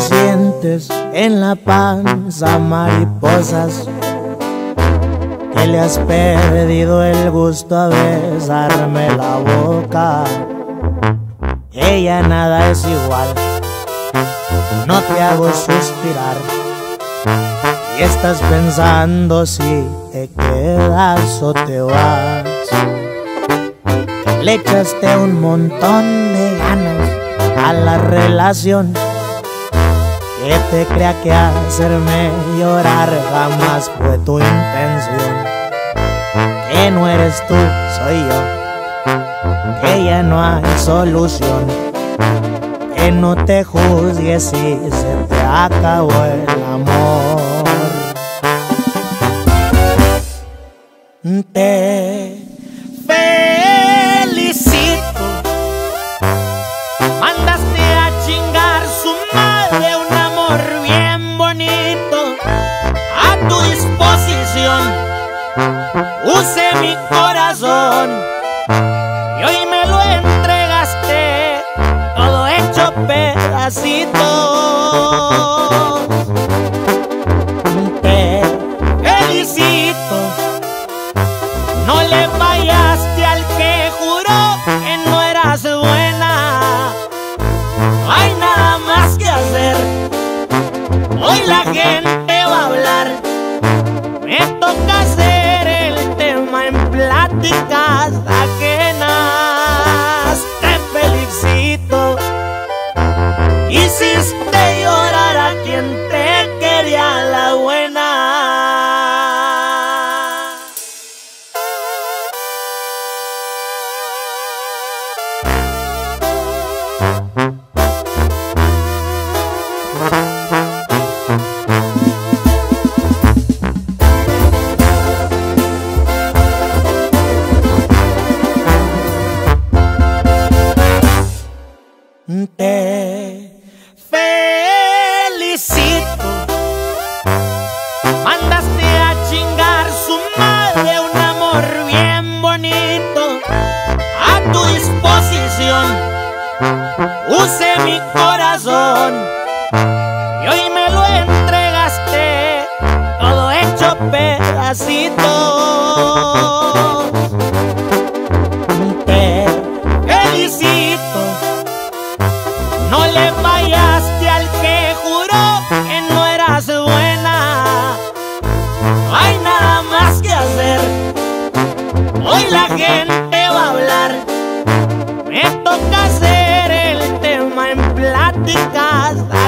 sientes en la panza mariposas, que le has perdido el gusto a besarme la boca. Ella nada es igual, no te hago suspirar. Y estás pensando si te quedas o te vas. Le echaste un montón de ganas a la relación que te crea que hacerme llorar jamás fue tu intención. Que no eres tú, soy yo. Que ya no hay solución. Que no te juzgues si se te acabó el amor. Use mi corazón y hoy me lo entregaste todo hecho pedacitos. Hoy la gente va a hablar. Me toca hacer el tema en pláticas ajenas. Te felicito. Hiciste llorar a quien te Use mi corazón y hoy me lo entregaste todo hecho pedacitos. Te felicito, no le fallaste al que juró que no eras buena. No hay nada más que hacer. Hoy la gente va a hablar. Me toca de casa.